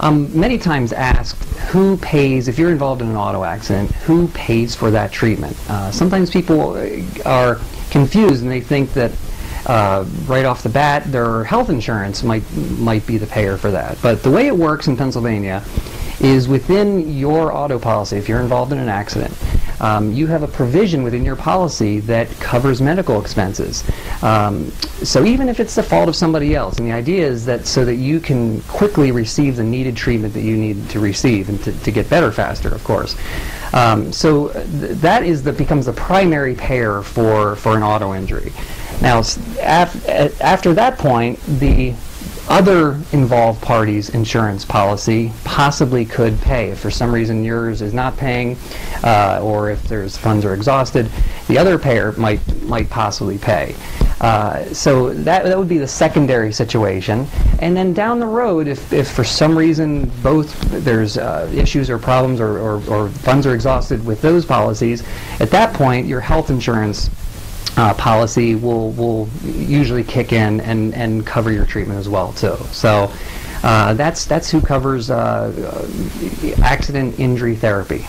I'm many times asked who pays, if you're involved in an auto accident, who pays for that treatment? Uh, sometimes people uh, are confused and they think that uh, right off the bat their health insurance might, might be the payer for that. But the way it works in Pennsylvania is within your auto policy, if you're involved in an accident, um, you have a provision within your policy that covers medical expenses. Um, so even if it's the fault of somebody else, and the idea is that so that you can quickly receive the needed treatment that you need to receive and to, to get better faster, of course. Um, so th that is that becomes the primary payer for, for an auto injury. Now, af after that point, the other involved parties' insurance policy possibly could pay. If for some reason yours is not paying, uh, or if there's funds are exhausted, the other payer might might possibly pay. Uh, so that, that would be the secondary situation. And then down the road, if, if for some reason both there's uh, issues or problems or, or, or funds are exhausted with those policies, at that point your health insurance uh, policy will will usually kick in and and cover your treatment as well too. So uh, that's that's who covers uh, accident injury therapy.